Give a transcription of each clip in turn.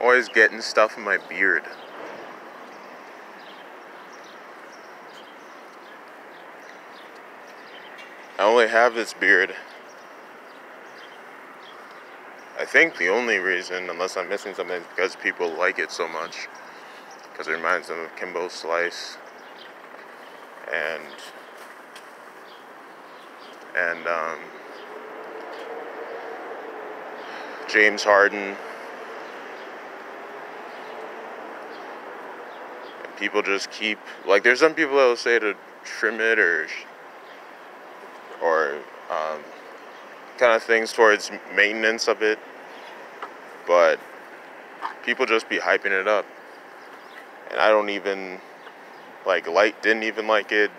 always getting stuff in my beard. I only have this beard. I think the only reason, unless I'm missing something, is because people like it so much. Because it reminds them of Kimbo Slice and and um, James Harden. People just keep like there's some people that will say to trim it or or um, kind of things towards maintenance of it, but people just be hyping it up, and I don't even like light didn't even like it,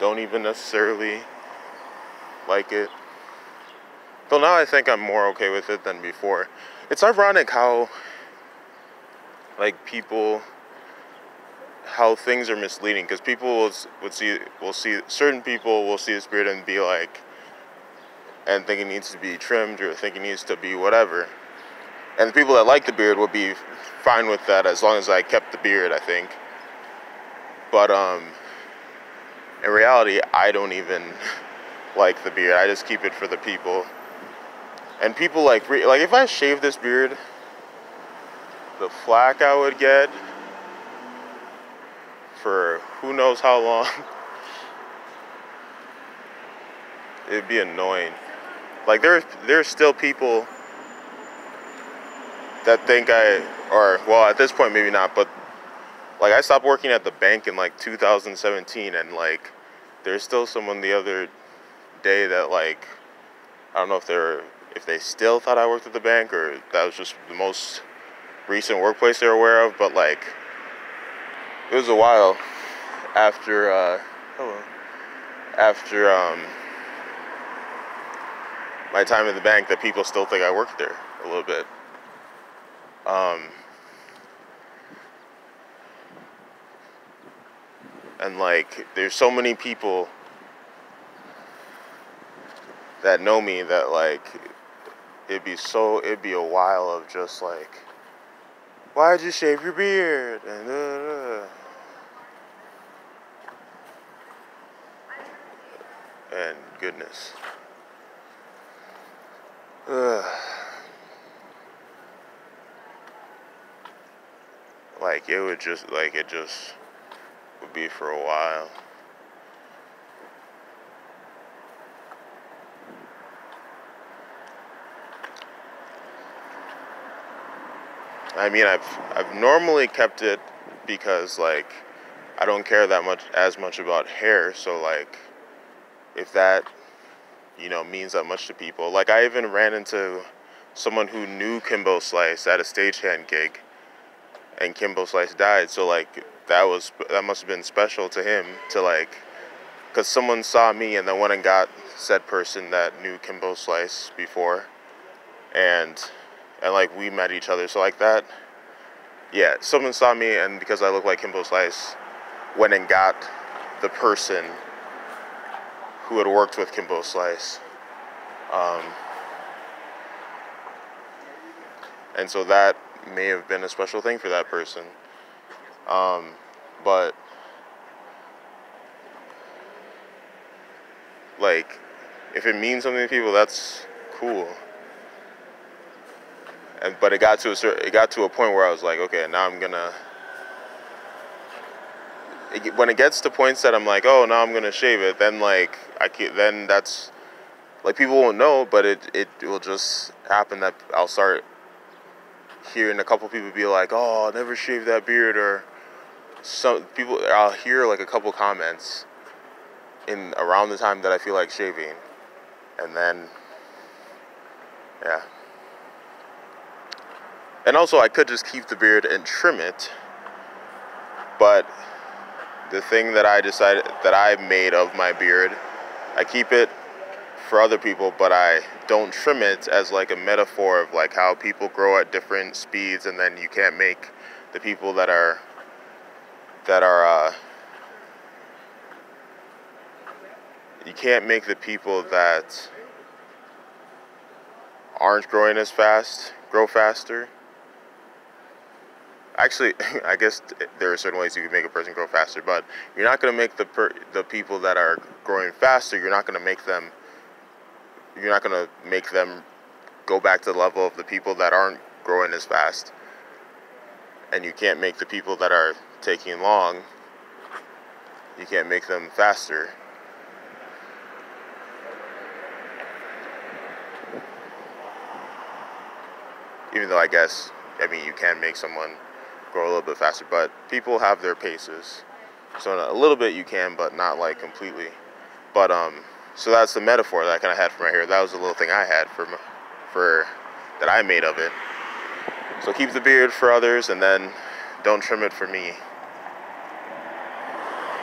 don't even necessarily like it. Though now I think I'm more okay with it than before. It's ironic how like people how things are misleading because people will, would see will see certain people will see the beard and be like and think it needs to be trimmed or think it needs to be whatever. And the people that like the beard would be fine with that as long as I kept the beard I think. But um in reality I don't even like the beard. I just keep it for the people. And people like like if I shave this beard the flack I would get for who knows how long. It'd be annoying. Like there, there's still people that think I, or well, at this point maybe not, but like I stopped working at the bank in like 2017, and like there's still someone the other day that like I don't know if they're if they still thought I worked at the bank or that was just the most recent workplace they're aware of, but like it was a while after uh, hello after um, my time in the bank that people still think I worked there a little bit. Um, and like, there's so many people that know me that like, it'd be so it'd be a while of just like, why'd you shave your beard and. Uh, uh. and goodness. Ugh. Like it would just like it just would be for a while. I mean, I've I've normally kept it because like I don't care that much as much about hair, so like if that you know means that much to people. Like I even ran into someone who knew Kimbo Slice at a stagehand gig, and Kimbo Slice died. So like that was that must have been special to him to like, cause someone saw me and then went and got said person that knew Kimbo Slice before, and and like we met each other. So like that, yeah, someone saw me and because I look like Kimbo Slice, went and got the person who had worked with Kimbo Slice. Um, and so that may have been a special thing for that person. Um, but like, if it means something to people, that's cool. And but it got to a certain, it got to a point where I was like, okay, now I'm gonna it, when it gets to points that I'm like, oh, now I'm gonna shave it, then like I can then that's like people won't know, but it it will just happen that I'll start hearing a couple people be like, oh, I'll never shave that beard, or some people I'll hear like a couple comments in around the time that I feel like shaving, and then yeah. And also, I could just keep the beard and trim it, but the thing that I decided that I made of my beard. I keep it for other people, but I don't trim it as like a metaphor of like how people grow at different speeds, and then you can't make the people that are that are uh, you can't make the people that aren't growing as fast grow faster. Actually, I guess there are certain ways you can make a person grow faster, but you're not going to make the per, the people that are growing faster. You're not going to make them. You're not going to make them go back to the level of the people that aren't growing as fast. And you can't make the people that are taking long. You can't make them faster. Even though I guess I mean, you can make someone grow a little bit faster, but people have their paces. So a little bit you can, but not like completely. But um, so that's the metaphor that I kind of had for my hair. That was a little thing I had for for that I made of it. So keep the beard for others, and then don't trim it for me.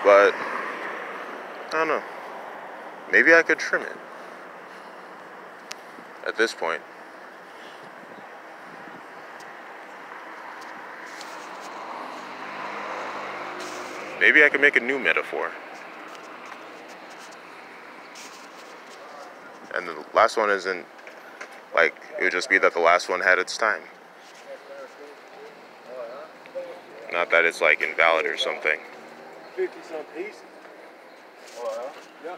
But I don't know. Maybe I could trim it at this point. Maybe I could make a new metaphor. And the last one isn't like it would just be that the last one had its time. Not that it's like invalid or something. 50 some pieces. Oh, yeah.